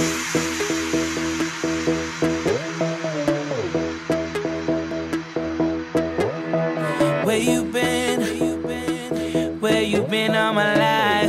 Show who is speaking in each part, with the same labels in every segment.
Speaker 1: Where you been? Where you been Where you been all my life?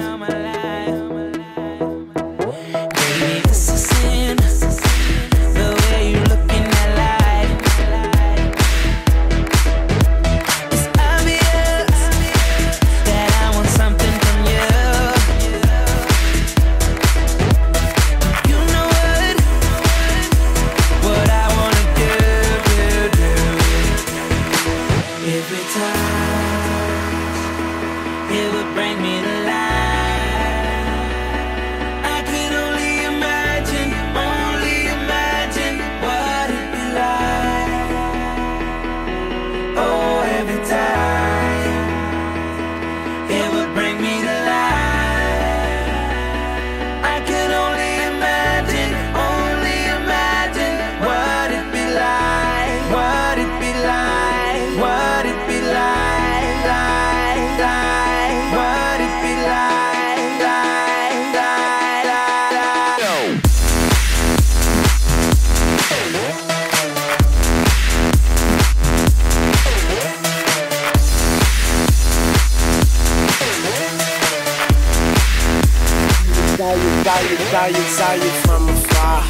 Speaker 2: Saw you, saw you, saw you, saw you from afar.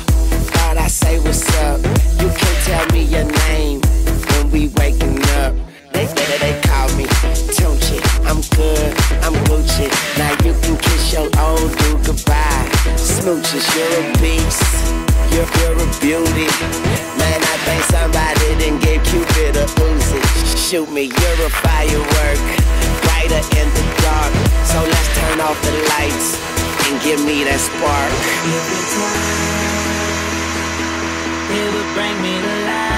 Speaker 2: Thought I say what's up. You can't tell me your name when we waking up. They they, they call me Tunechi. I'm good, I'm Gucci. Now you can kiss your old dude goodbye. Smooches, you're a beast. You're, you're a beauty. Man, I think somebody done gave Cupid a Uzi. Shoot me, you're a firework. Brighter in the dark. So let's turn off the lights and give me that spark.
Speaker 1: Every time it would bring me to life.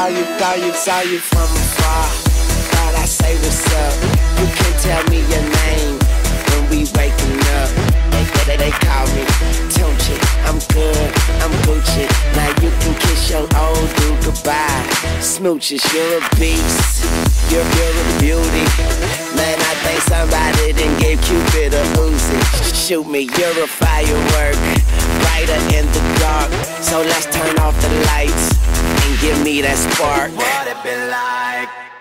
Speaker 2: Saw you, saw you, saw you, from afar. Thought I say what's up. You can't tell me your name when we waking up. They, they, they call me Tunechi. I'm good, I'm Gucci. Now you can kiss your old dude goodbye. Smooches, you're a beast. You're, you're a beauty. Man, I think somebody done gave Cupid. Shoot me, you're a firework. Brighter in the dark. So let's turn off the lights and give me that spark.
Speaker 3: What it be like?